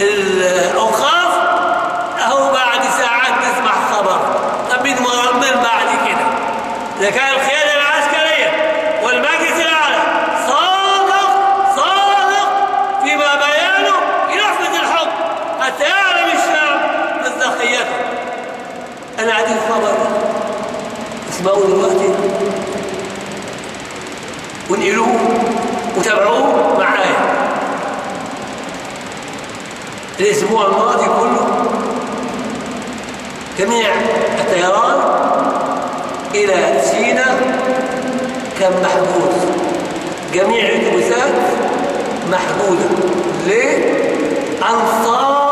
الأوقاف أهو بعد ساعات نسمع خبر. طب من مؤمن بعد كده؟ إذا كان القيادة العسكرية والمجلس الأعلى. صادق صادق فيما بيانه لحظة الحكم. حتى يعلم الشعب مصداقيته أنا عندي خبر. اسمعوا دلوقتي. ونقلوه وتابعوه مع الأسبوع الماضي كله جميع الطيران إلى سينا كان محجوز. جميع الاتوبيسات محجوزة. ليه؟ انصار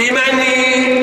بمن